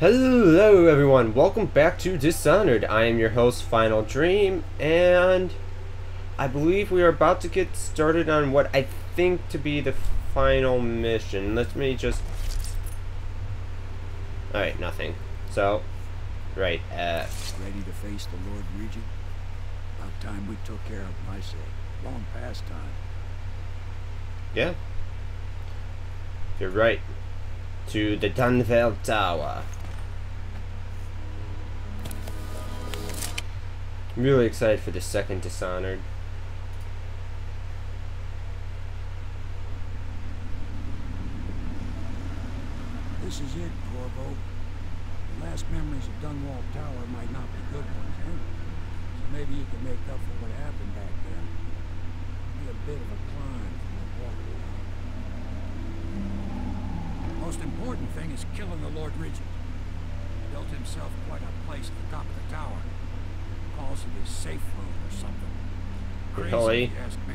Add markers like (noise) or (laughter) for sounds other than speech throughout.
Hello everyone, welcome back to Dishonored. I am your host, Final Dream, and I believe we are about to get started on what I think to be the final mission. Let me just... Alright, nothing. So, right, uh... Ready to face the Lord Regent? About time we took care of my sake. Long past time. Yeah. You're right. To the Dunwall Tower. I'm really excited for the second Dishonored. This is it, Corvo. The last memories of Dunwall Tower might not be good ones, eh? So maybe you can make up for what happened back then. It'll be a bit of a climb from the walkway. Most important thing is killing the Lord Regent. Built himself quite a place at the top of the tower. Calls it his safe room or something. Crazy, me.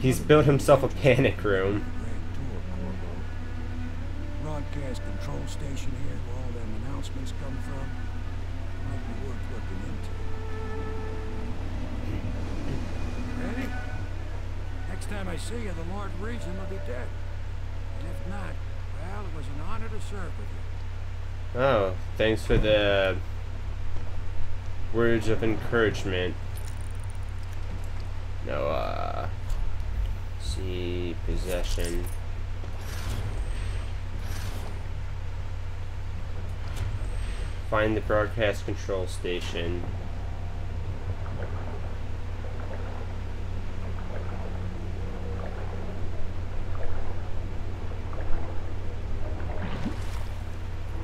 He's built himself a panic room. Grand tour, Corvo. Broadcast control station here where all them announcements come from. Might be worth looking into. Ready? Next time I see you, the Lord Regent will be dead. And if not, well, it was an honor to serve with you. Oh, thanks for the words of encouragement. No, uh, see possession. Find the broadcast control station.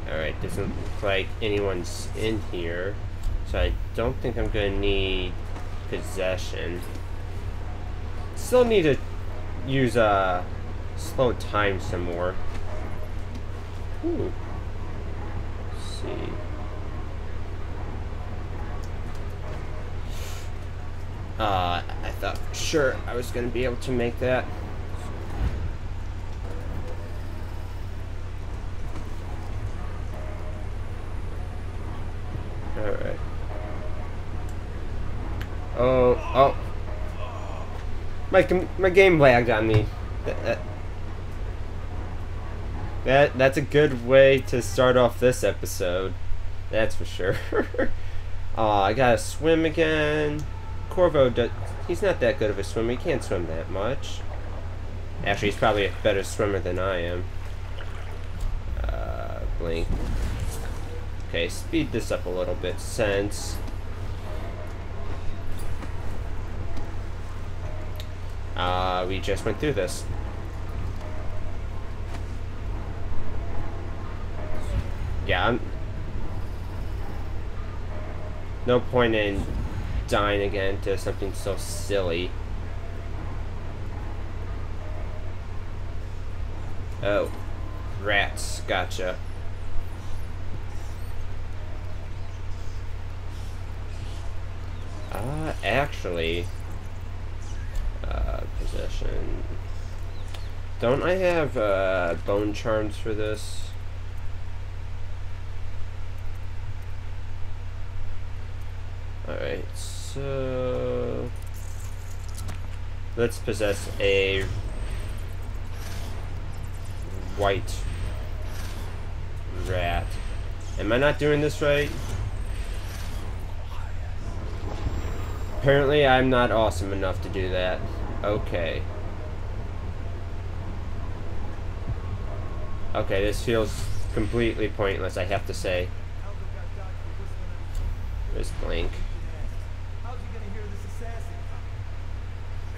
Alright, doesn't look like anyone's in here. So I don't think I'm gonna need possession. Still need to use uh slow time some more. Ooh. Let's see. Uh, I thought sure I was gonna be able to make that. Alright. Oh, oh. My, my game lagged on me. That, that, that, that's a good way to start off this episode. That's for sure. (laughs) Aw, I gotta swim again. Corvo, does, he's not that good of a swimmer. He can't swim that much. Actually, he's probably a better swimmer than I am. Uh, blink. Okay, speed this up a little bit since uh, we just went through this. Yeah, I'm no point in dying again to something so silly. Oh, rats, gotcha. Uh, actually, uh, possession. Don't I have, uh, bone charms for this? Alright, so... Let's possess a white rat. Am I not doing this right? Apparently I'm not awesome enough to do that. Okay. Okay, this feels completely pointless, I have to say. There's Blink. How's he gonna hear this assassin coming?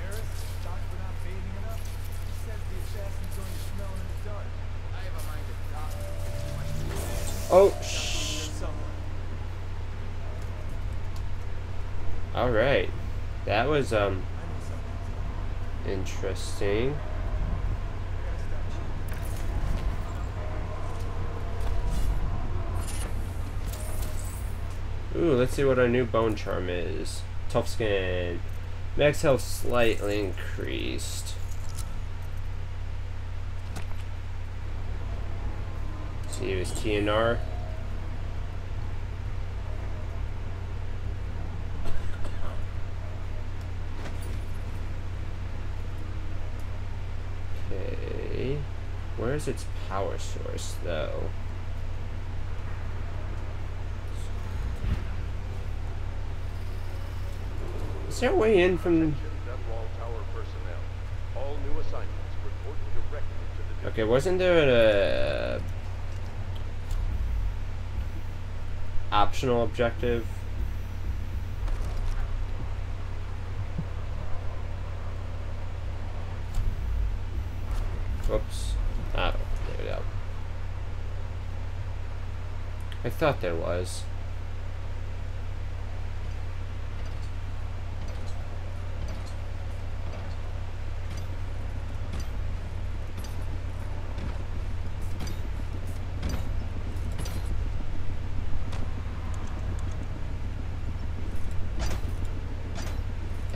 Ferris, shocked for not bathing enough? He says the assassin's going to smell him in the dark. I have a mind to die. Oh, shh. Alright. That was, um, I know something. Interesting. Ooh, let's see what our new bone charm is. Tough skin. Max health slightly increased. See, it was TNR. Okay. Where's its power source, though? Is there a way in from... Okay, wasn't there a... Uh, optional objective? Whoops. Oh, there we go. I thought there was.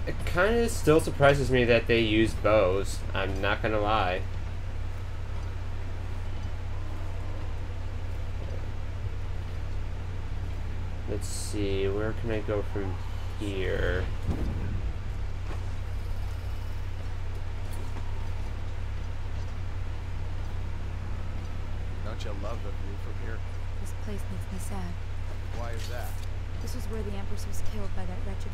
It kind of still surprises me that they use bows. I'm not gonna lie. Let's see, where can I go from here? Don't you love the view from here? This place makes me sad. Why is that? This is where the Empress was killed by that wretched.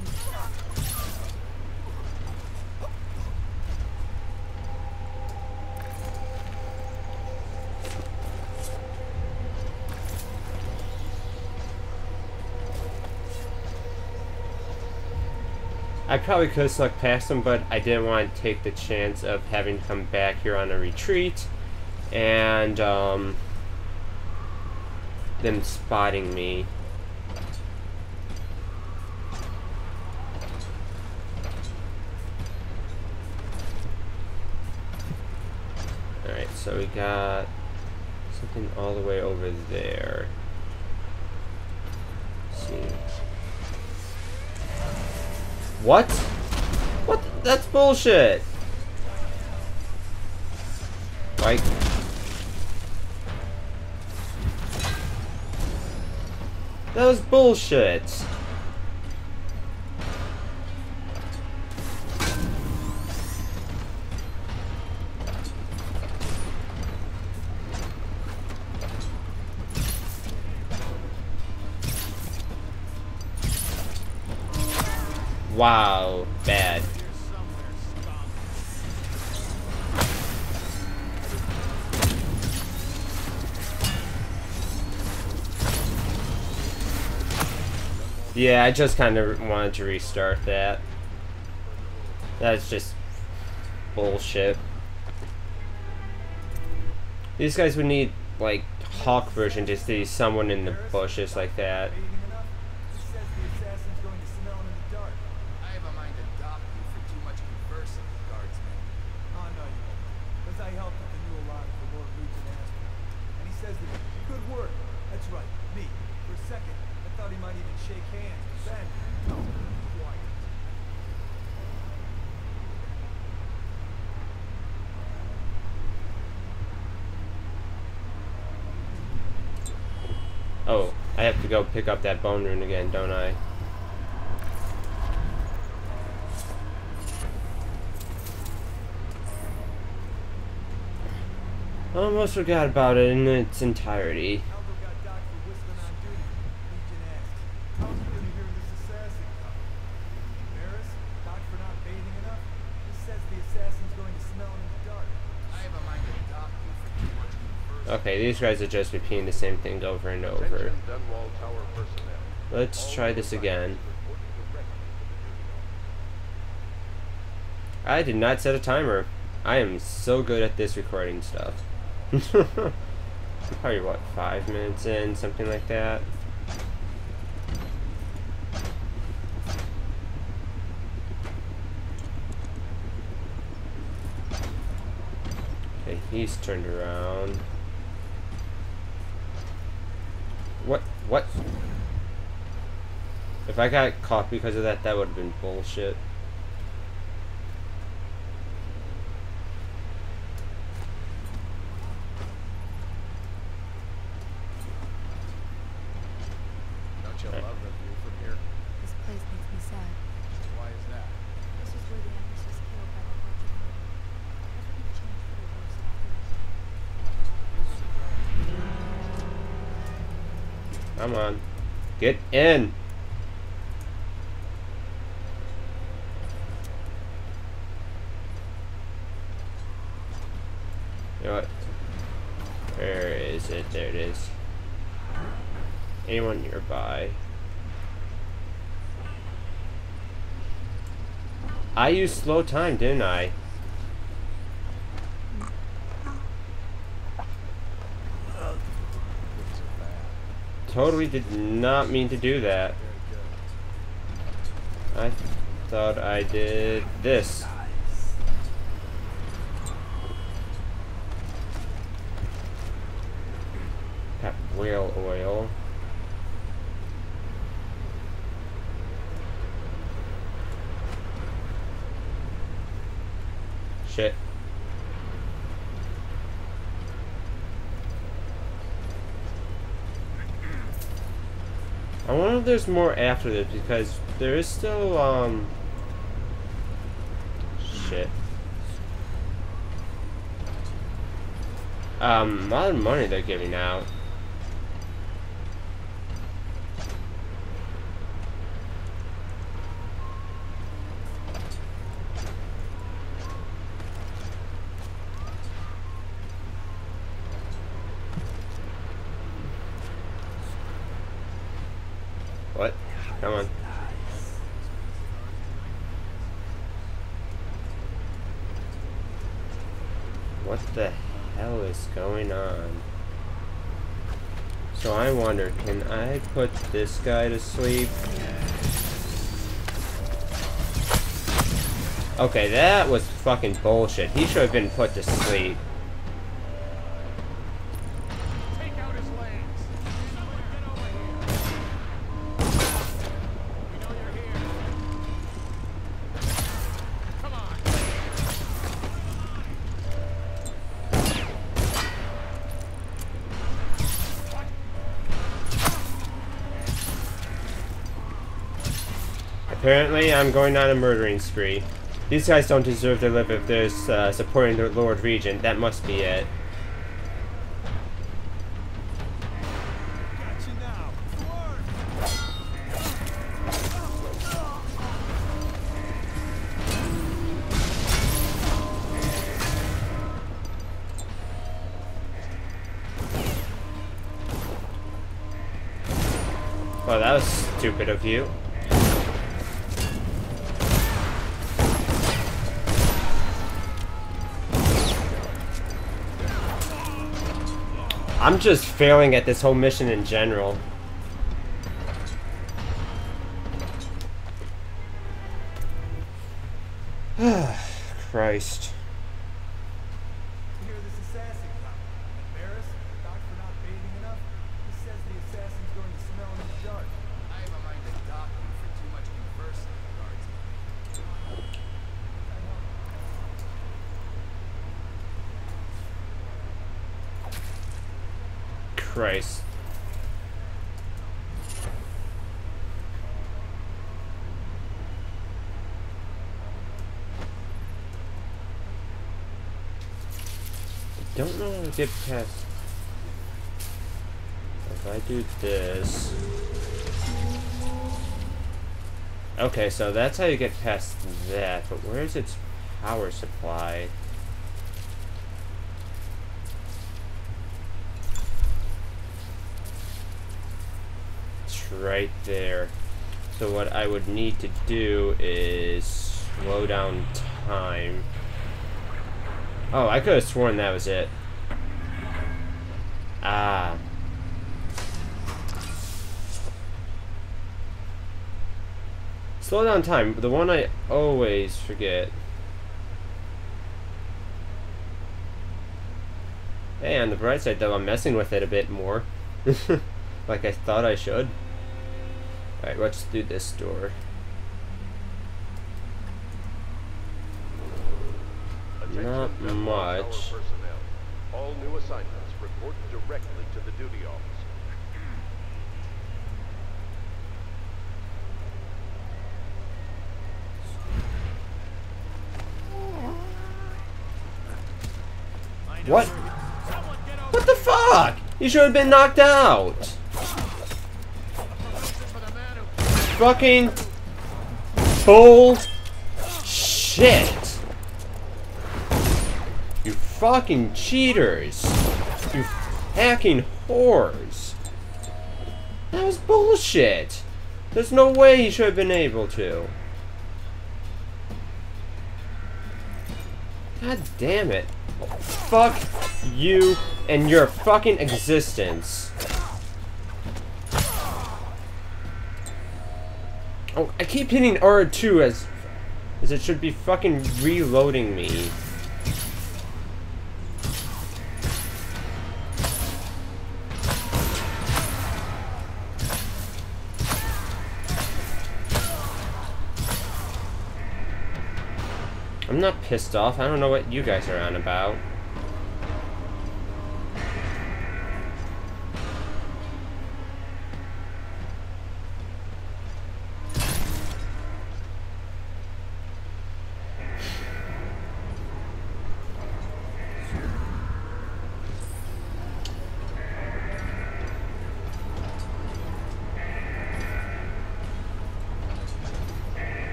I probably could have snuck past them, but I didn't want to take the chance of having to come back here on a retreat and um, them spotting me. Alright, so we got something all the way over there. What? What? That's bullshit. Like. That was bullshit. Wow, bad. Yeah, I just kind of wanted to restart that. That's just bullshit. These guys would need, like, Hawk version to see someone in the bushes like that. Fading enough? Who says the assassin's going to smell in the dark? I have a mind to dock you for too much conversing, guardsman. Oh, no, you won't. Because I helped with the new alarm for Lord Regent Astor. And he says that good work. That's right, me. For a second, I thought he might even shake hands, then, no. Oh, I have to go pick up that bone rune again, don't I? I? Almost forgot about it in its entirety. Aldo got docked for whistling on duty. Legion asks, how's he gonna hear this assassin coming? Embarrassed? Docked for not bathing enough? He says the assassin's going to smell in the dark. I have a mind to dock you for too much conversing. Okay, these guys are just repeating the same thing over and over. Attention Dunwall Tower personnel. Let's try this again. report directly to the I did not set a timer. I am so good at this recording stuff. (laughs) Probably what, five minutes in, something like that. Okay, he's turned around. What? What? If I got caught because of that, that would have been bullshit. Come on. Get in. You know what? Where is it? There it is. Anyone nearby? I used slow time, didn't I? Totally did not mean to do that. I thought I did this. Got whale oil. Shit. I wonder if there's more after this because there is still um shit. Um, a lot of money they're giving out. What? Come on. What the hell is going on? So I wonder, can I put this guy to sleep? Okay, that was fucking bullshit. He should have been put to sleep. Apparently, I'm going on a murdering spree. These guys don't deserve to live if they're uh, supporting the Lord Regent. That must be it. Well, that was stupid of you. I'm just failing at this whole mission in general. (sighs) Christ. You hear this assassin coming? Embarrassed? Doc for not bathing enough? He says the assassin's going to smell in the dark. I have a mind to dock you for too much conversing in regards to Christ. I don't know how to get past. If I do this. Okay, so that's how you get past that, but where's its power supply? Right there. So what I would need to do is slow down time. Oh, I could have sworn that was it. Ah. Slow down time, the one I always forget. Hey, on the bright side though, I'm messing with it a bit more. (laughs) like I thought I should. Alright, let's do this door. Not Death Watch Tower much. All new assignments report directly to the duty. What? What the fuck? You should have been knocked out. Fucking bull shit. You fucking cheaters. You hacking whores. That was bullshit. There's no way he should have been able to. God damn it. Fuck you and your fucking existence. Oh, I keep hitting R2 as, as it should be fucking reloading me. I'm not pissed off. I don't know what you guys are on about.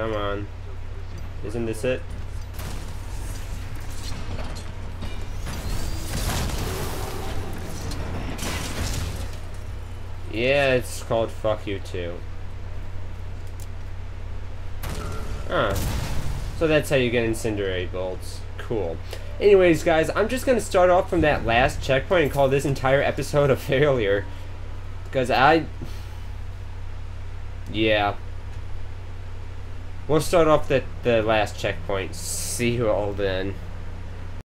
Come on. Isn't this it? Yeah, it's called Fuck You Too. Huh. So that's how you get incendiary bolts. Cool. Anyways, guys, I'm just going to start off from that last checkpoint and call this entire episode a failure. Because I... Yeah. We'll start off the, the last checkpoint. See you all then.